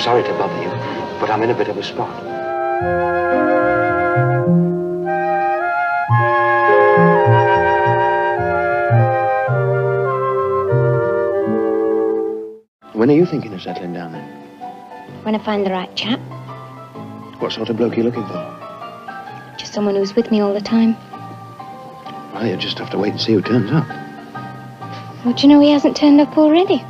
sorry to bother you, but I'm in a bit of a spot. When are you thinking of settling down then? When I find the right chap, What sort of bloke are you looking for? just someone who's with me all the time. Well, you just have to wait and see who turns up. Well, do you know he hasn't turned up already?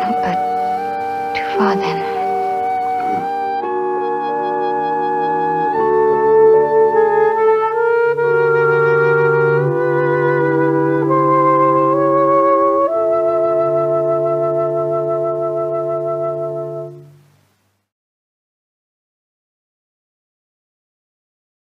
Better too far then.